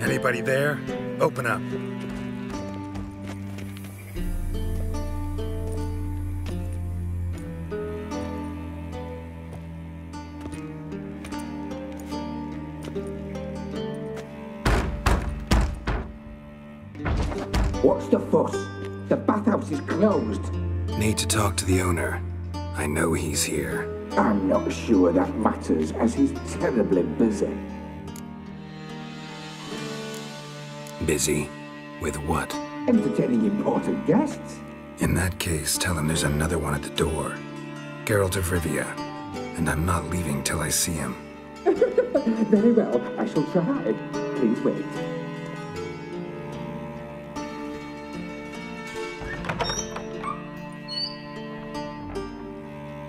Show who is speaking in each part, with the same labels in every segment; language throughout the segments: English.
Speaker 1: Anybody there? Open up.
Speaker 2: What's the fuss? The bathhouse is closed.
Speaker 1: Need to talk to the owner. I know he's here.
Speaker 2: I'm not sure that matters, as he's terribly busy.
Speaker 1: Busy? With what?
Speaker 2: Entertaining important guests.
Speaker 1: In that case, tell him there's another one at the door. Geralt of Rivia. And I'm not leaving till I see him.
Speaker 2: Very well, I shall try. Please wait.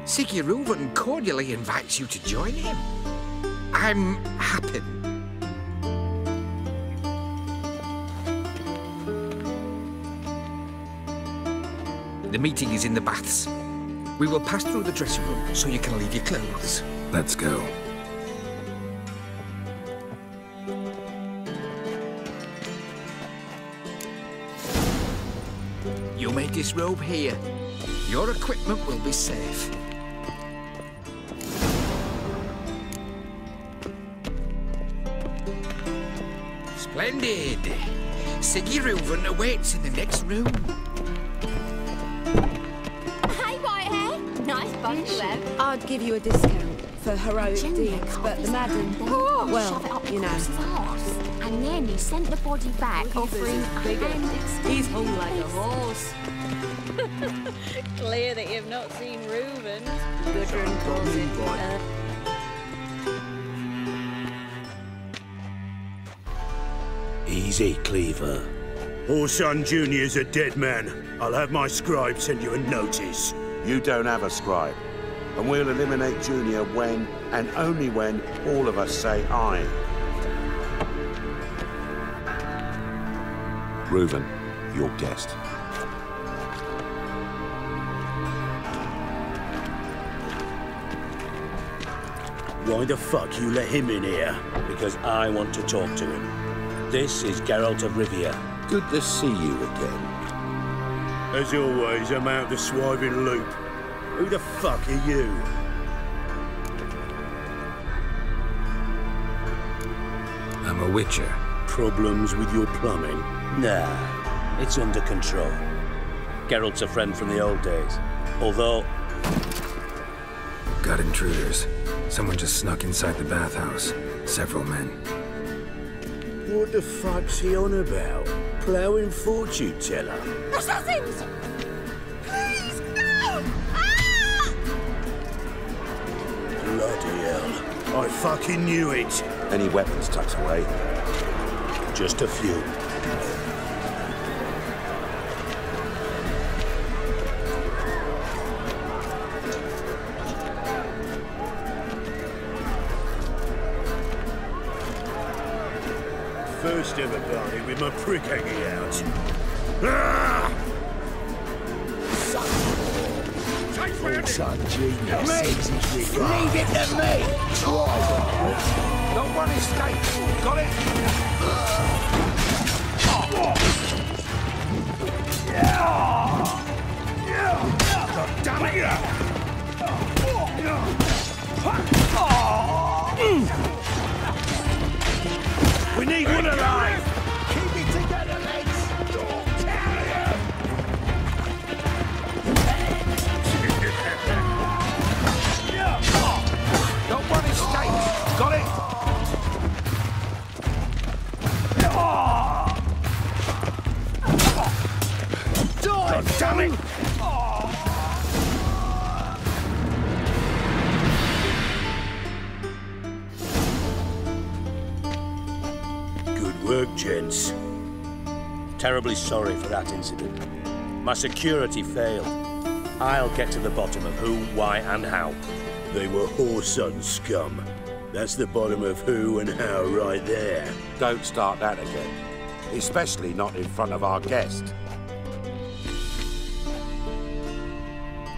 Speaker 3: Sigi Reuven cordially invites you to join him. I'm happy. The meeting is in the baths. We will pass through the dressing room so you can leave your clothes.
Speaker 1: Let's go.
Speaker 3: You may disrobe here. Your equipment will be safe. Splendid. Sigi Reuven awaits in the next room.
Speaker 4: I'd give you a discount for heroic deeds, but the
Speaker 5: his
Speaker 4: Madden,
Speaker 5: hand and
Speaker 4: well,
Speaker 5: shove it up
Speaker 4: you know.
Speaker 5: And then he sent the body back, offering a
Speaker 4: bigger.
Speaker 5: hand.
Speaker 4: He's hung like a
Speaker 5: horse.
Speaker 6: Clear that you've not seen Reuven. Gudrun calls it. Uh,
Speaker 7: Easy, Cleaver.
Speaker 8: Whoreson Jr.'s a dead man. I'll have my scribe send you a notice.
Speaker 9: You don't have a scribe. And we'll eliminate Junior when, and only when, all of us say aye.
Speaker 7: Reuven, your guest.
Speaker 8: Why the fuck you let him in here?
Speaker 7: Because I want to talk to him. This is Geralt of Rivia. Good to see you again.
Speaker 8: As always, I'm out the swiving loop. Who the fuck are you?
Speaker 1: I'm a witcher.
Speaker 8: Problems with your plumbing?
Speaker 7: Nah, it's under control. Geralt's a friend from the old days. Although,
Speaker 1: Got intruders. Someone just snuck inside the bathhouse. Several men.
Speaker 8: What the fuck's he on about? Ploughing fortune teller?
Speaker 5: Assassins!
Speaker 8: Bloody hell. I fucking knew it.
Speaker 9: Any weapons tucked away?
Speaker 8: Just a few. First ever party with my prick hanging out. Ah!
Speaker 2: Son genius.
Speaker 3: Leave it to me! Don't one escape. Got it?
Speaker 7: Terribly sorry for that incident. My security failed. I'll get to the bottom of who, why, and how.
Speaker 8: They were whoreson scum. That's the bottom of who and how right there.
Speaker 9: Don't start that again. Especially not in front of our guest.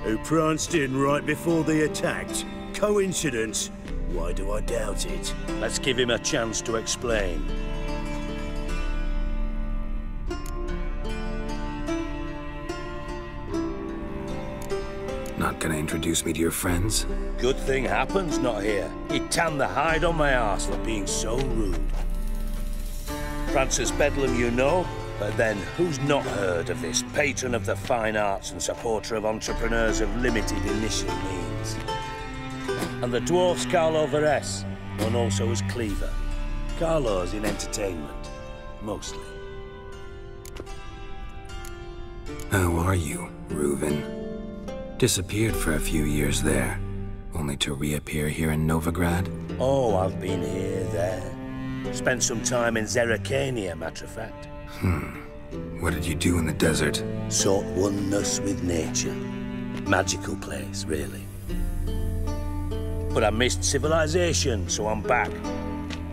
Speaker 8: Who pranced in right before they attacked. Coincidence? Why do I doubt it?
Speaker 7: Let's give him a chance to explain.
Speaker 1: Gonna introduce me to your friends?
Speaker 8: Good thing happens not here. He tanned the hide on my ass for being so rude. Francis Bedlam you know, but then who's not heard of this patron of the fine arts and supporter of entrepreneurs of limited initial means? And the dwarf's Carlo Varese, known also as Cleaver. Carlo's in entertainment, mostly.
Speaker 1: How are you, Reuven? Disappeared for a few years there, only to reappear here in Novigrad?
Speaker 8: Oh, I've been here, there. Spent some time in Zerrikania, matter of fact.
Speaker 1: Hmm. What did you do in the desert?
Speaker 8: Sought oneness with nature. Magical place, really. But I missed civilization, so I'm back.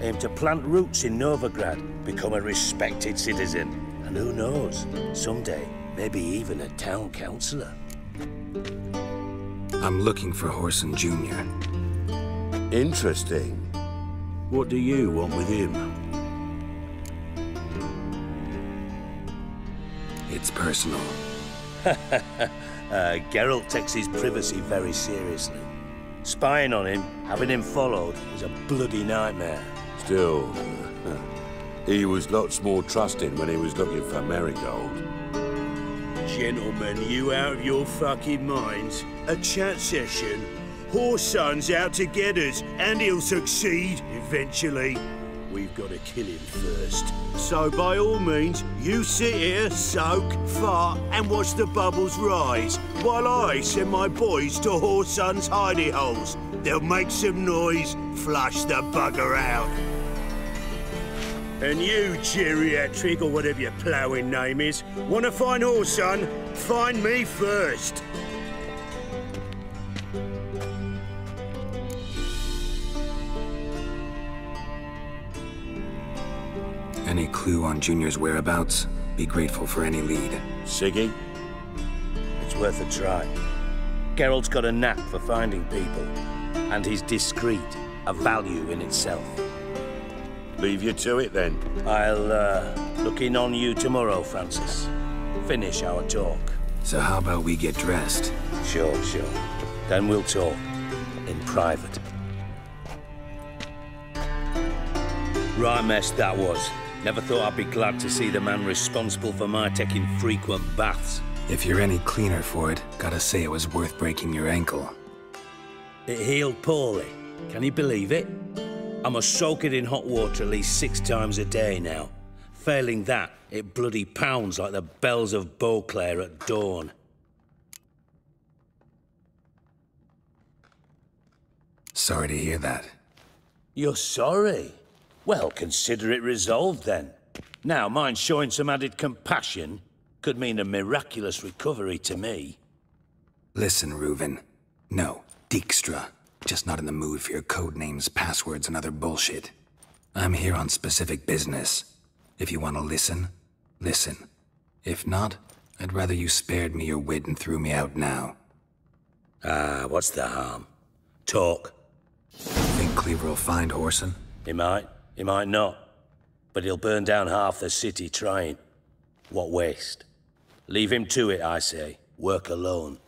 Speaker 8: Aim to plant roots in Novigrad, become a respected citizen. And who knows, someday, maybe even a town councillor.
Speaker 1: I'm looking for Whoreson Jr.
Speaker 10: Interesting. What do you want with him?
Speaker 1: It's personal.
Speaker 8: uh, Geralt takes his privacy very seriously. Spying on him, having him followed, was a bloody nightmare.
Speaker 10: Still, he was lots more trusting when he was looking for Marigold.
Speaker 11: Gentlemen, you out of your fucking minds? A chat session? Whoreson's out to get us, and he'll succeed, eventually. We've got to kill him first. So by all means, you sit here, soak, fart, and watch the bubbles rise, while I send my boys to Whoreson's hidey holes. They'll make some noise, flush the bugger out. And you, geriatric, or whatever your ploughing name is, want to find Whoreson? Find me first.
Speaker 1: Any clue on Junior's whereabouts? Be grateful for any lead.
Speaker 8: Sigi? It's worth a try. Geralt's got a knack for finding people. And he's discreet, a value in itself.
Speaker 10: Leave you to it then.
Speaker 8: I'll, uh, look in on you tomorrow, Francis. Finish our talk.
Speaker 1: So how about we get dressed?
Speaker 8: Sure, sure. Then we'll talk. In private. Right mess that was. Never thought I'd be glad to see the man responsible for my taking frequent baths.
Speaker 1: If you're any cleaner for it, gotta say it was worth breaking your ankle.
Speaker 8: It healed poorly. Can you believe it? I must soak it in hot water at least six times a day now. Failing that, it bloody pounds like the bells of Beauclair at dawn.
Speaker 1: Sorry to hear that.
Speaker 8: You're sorry? Well, consider it resolved then. Now, mind showing some added compassion could mean a miraculous recovery to me.
Speaker 1: Listen, Reuven. No, Dijkstra. Just not in the mood for your code names, passwords, and other bullshit. I'm here on specific business. If you want to listen, listen. If not, I'd rather you spared me your wit and threw me out now.
Speaker 8: Ah, what's the harm? Talk.
Speaker 1: Think Cleaver will find Whoreson?
Speaker 8: He might, he might not. But he'll burn down half the city trying. What waste? Leave him to it, I say. Work alone.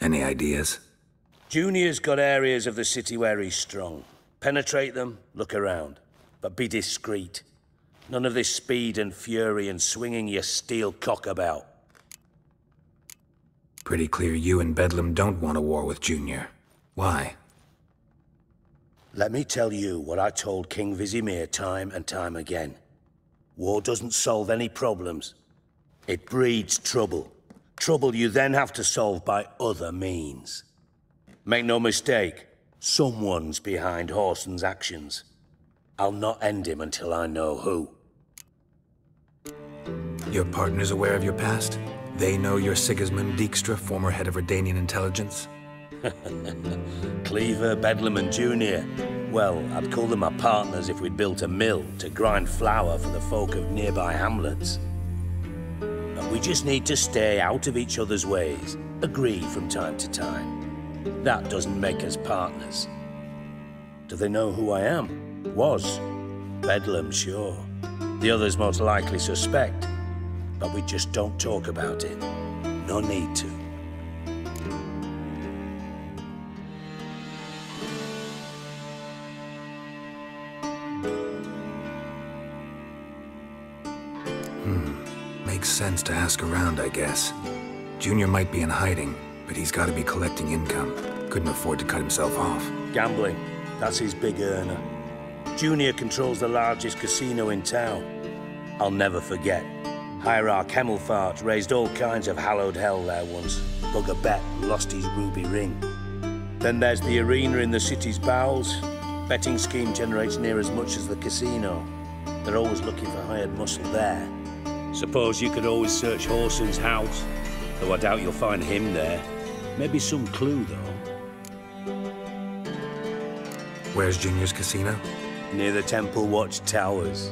Speaker 1: Any ideas?
Speaker 8: Junior's got areas of the city where he's strong. Penetrate them, look around. But be discreet. None of this speed and fury and swinging your steel cock about.
Speaker 1: Pretty clear you and Bedlam don't want a war with Junior. Why?
Speaker 8: Let me tell you what I told King Vizimir time and time again. War doesn't solve any problems. It breeds trouble. Trouble you then have to solve by other means. Make no mistake, someone's behind Whoreson's actions. I'll not end him until I know who.
Speaker 1: Your partner's aware of your past? They know you're Sigismund Dijkstra, former head of Redanian intelligence?
Speaker 8: Cleaver, Bedlam, and Junior. Well, I'd call them my partners if we'd built a mill to grind flour for the folk of nearby hamlets. But we just need to stay out of each other's ways, agree from time to time. That doesn't make us partners. Do they know who I am? Was. Bedlam, sure. The others most likely suspect. But we just don't talk about it. No need to. Hmm.
Speaker 1: Makes sense to ask around, I guess. Junior might be in hiding, but he's gotta be collecting income. Couldn't afford to cut himself off.
Speaker 8: Gambling, that's his big earner. Junior controls the largest casino in town. I'll never forget. Hierarch Hemmelfart raised all kinds of hallowed hell there once. Bugger Bet lost his ruby ring. Then there's the arena in the city's bowels. Betting scheme generates near as much as the casino. They're always looking for hired muscle there. Suppose you could always search Whoreson's house, though I doubt you'll find him there. Maybe some clue, though.
Speaker 1: Where's Junior's casino?
Speaker 8: Near the Temple Watch Towers.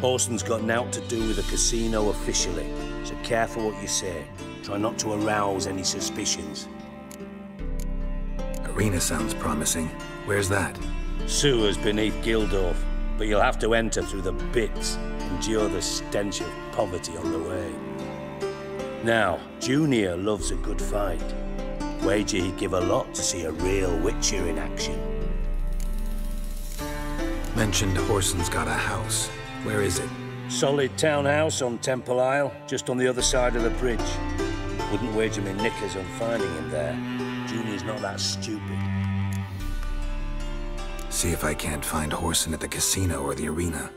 Speaker 8: Whoreson's got naught to do with the casino officially, so careful what you say. Try not to arouse any suspicions.
Speaker 1: Arena sounds promising. Where's that?
Speaker 8: Sewers beneath Gildorf, but you'll have to enter through the bits, endure the stench of poverty on the way. Now, Junior loves a good fight. Wager he'd give a lot to see a real Witcher in action.
Speaker 1: Mentioned Whoreson's got a house. Where is it?
Speaker 8: Solid townhouse on Temple Isle, just on the other side of the bridge. Wouldn't wager me knickers on finding him there. Junior's not that stupid.
Speaker 1: See if I can't find Whoreson at the casino or the arena.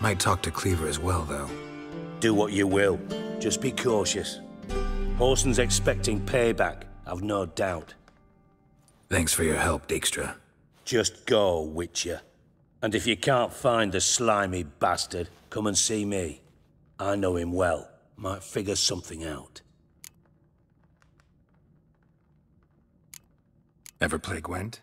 Speaker 1: Might talk to Cleaver as well, though.
Speaker 8: Do what you will. Just be cautious. Whoreson's expecting payback, I've no doubt.
Speaker 1: Thanks for your help, Dijkstra.
Speaker 8: Just go, Witcher. And if you can't find the slimy bastard, come and see me. I know him well. Might figure something out.
Speaker 1: Ever play Gwent?